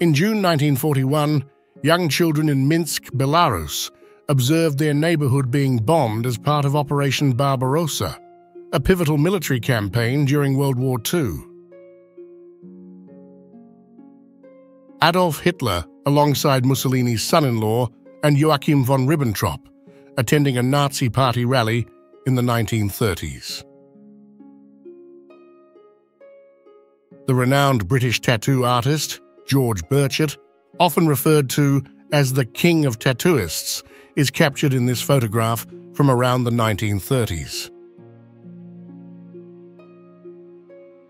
In June 1941, young children in Minsk, Belarus, observed their neighborhood being bombed as part of Operation Barbarossa, a pivotal military campaign during World War II. Adolf Hitler, alongside Mussolini's son-in-law and Joachim von Ribbentrop, attending a Nazi party rally in the 1930s. The renowned British tattoo artist, George Burchett, often referred to as the king of tattooists, is captured in this photograph from around the 1930s.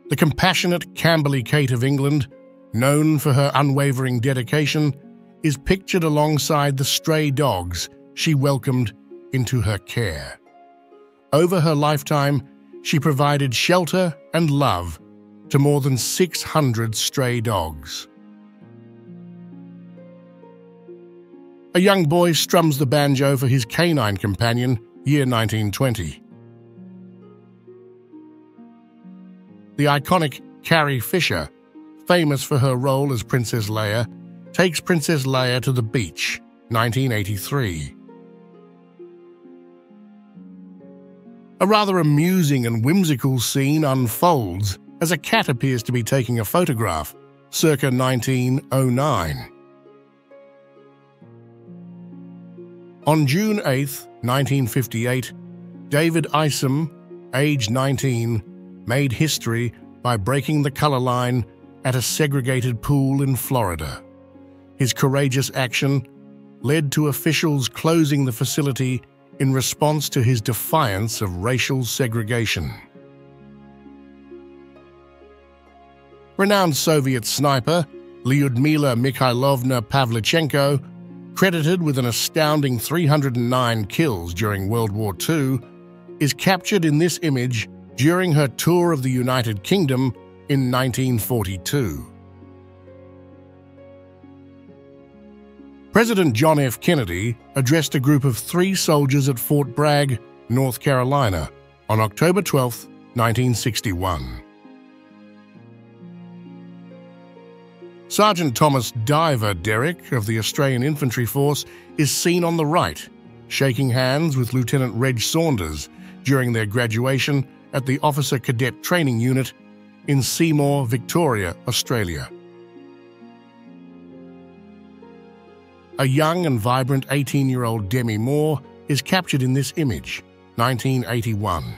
The compassionate Camberley Kate of England, known for her unwavering dedication, is pictured alongside the stray dogs she welcomed into her care. Over her lifetime, she provided shelter and love to more than 600 stray dogs. A young boy strums the banjo for his canine companion, year 1920. The iconic Carrie Fisher, famous for her role as Princess Leia, takes Princess Leia to the beach, 1983. A rather amusing and whimsical scene unfolds as a cat appears to be taking a photograph, circa 1909. On June 8, 1958, David Isom, age 19, made history by breaking the color line at a segregated pool in Florida. His courageous action led to officials closing the facility in response to his defiance of racial segregation. Renowned Soviet sniper Lyudmila Mikhailovna Pavlichenko, credited with an astounding 309 kills during World War II, is captured in this image during her tour of the United Kingdom in 1942. President John F. Kennedy addressed a group of three soldiers at Fort Bragg, North Carolina, on October 12, 1961. Sergeant Thomas Diver Derrick of the Australian Infantry Force is seen on the right, shaking hands with Lieutenant Reg Saunders during their graduation at the Officer Cadet Training Unit in Seymour, Victoria, Australia. A young and vibrant 18-year-old Demi Moore is captured in this image, 1981.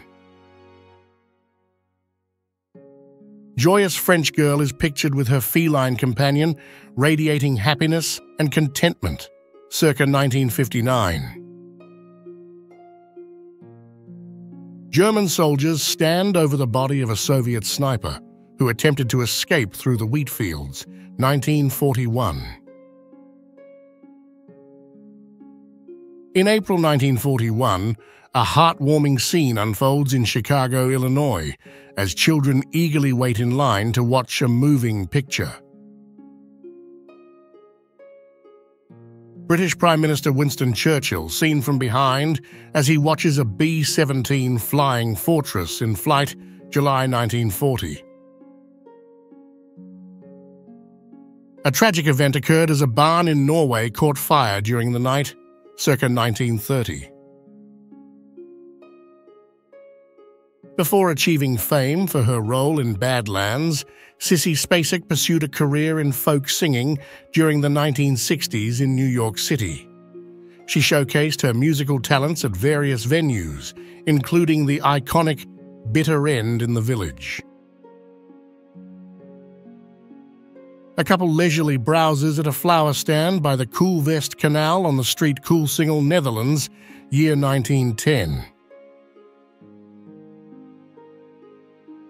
Joyous French girl is pictured with her feline companion, radiating happiness and contentment, circa 1959. German soldiers stand over the body of a Soviet sniper who attempted to escape through the wheat fields, 1941. In April 1941, a heartwarming scene unfolds in Chicago, Illinois, as children eagerly wait in line to watch a moving picture. British Prime Minister Winston Churchill seen from behind as he watches a B-17 Flying Fortress in flight July 1940. A tragic event occurred as a barn in Norway caught fire during the night circa 1930. Before achieving fame for her role in Badlands, Sissy Spacek pursued a career in folk singing during the 1960s in New York City. She showcased her musical talents at various venues, including the iconic Bitter End in the Village. A couple leisurely browses at a flower stand by the Coolvest Canal on the street Coolsingel, Netherlands, year 1910.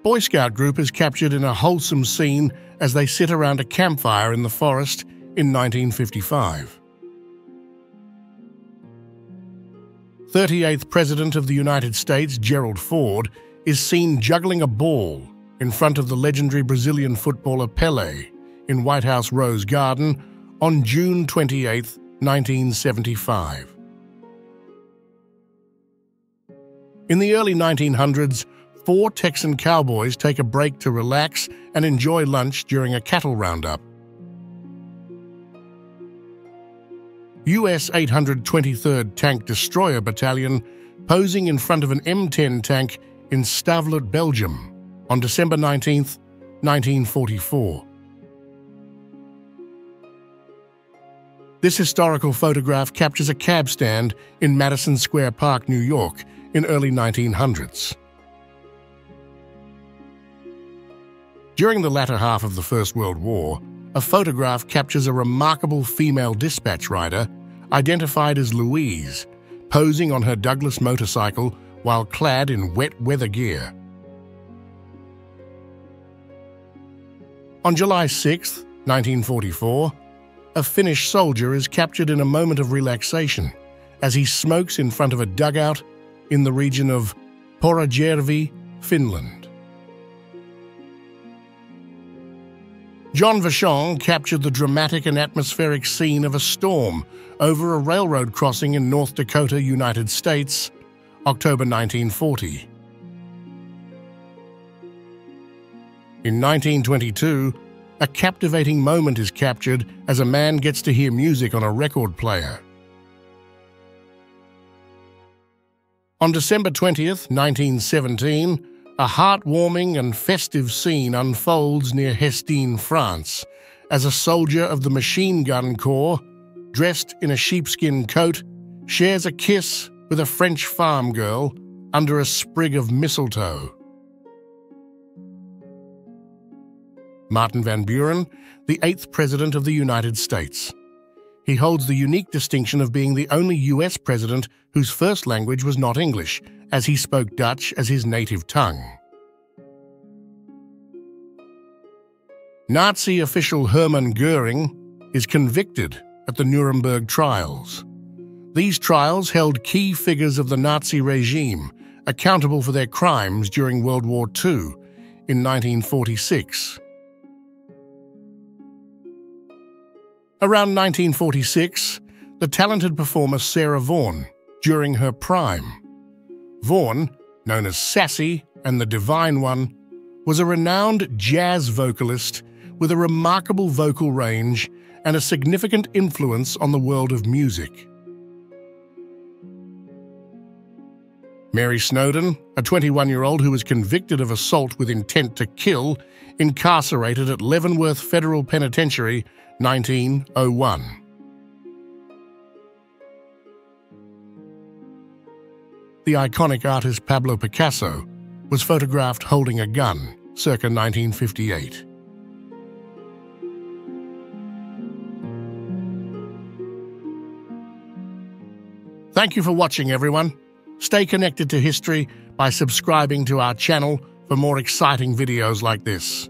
Boy Scout group is captured in a wholesome scene as they sit around a campfire in the forest in 1955. 38th President of the United States, Gerald Ford, is seen juggling a ball in front of the legendary Brazilian footballer Pelé in White House Rose Garden on June 28, 1975. In the early 1900s, four Texan cowboys take a break to relax and enjoy lunch during a cattle roundup. US 823rd Tank Destroyer Battalion posing in front of an M10 tank in Stavelot, Belgium on December 19, 1944. This historical photograph captures a cab stand in Madison Square Park, New York, in early 1900s. During the latter half of the First World War, a photograph captures a remarkable female dispatch rider, identified as Louise, posing on her Douglas motorcycle while clad in wet weather gear. On July 6, 1944, a Finnish soldier is captured in a moment of relaxation as he smokes in front of a dugout in the region of Porajärvi, Finland. John Vachon captured the dramatic and atmospheric scene of a storm over a railroad crossing in North Dakota, United States, October 1940. In 1922, a captivating moment is captured as a man gets to hear music on a record player. On December 20th, 1917, a heartwarming and festive scene unfolds near Hesdin, France, as a soldier of the Machine Gun Corps, dressed in a sheepskin coat, shares a kiss with a French farm girl under a sprig of mistletoe. Martin Van Buren, the eighth President of the United States. He holds the unique distinction of being the only US president whose first language was not English, as he spoke Dutch as his native tongue. Nazi official Hermann Goering is convicted at the Nuremberg trials. These trials held key figures of the Nazi regime accountable for their crimes during World War II in 1946. Around 1946, the talented performer Sarah Vaughan, during her prime. Vaughan, known as Sassy and the Divine One, was a renowned jazz vocalist with a remarkable vocal range and a significant influence on the world of music. Mary Snowden, a 21 year old who was convicted of assault with intent to kill, incarcerated at Leavenworth Federal Penitentiary 1901. The iconic artist Pablo Picasso was photographed holding a gun circa 1958. Thank you for watching, everyone. Stay connected to history by subscribing to our channel for more exciting videos like this.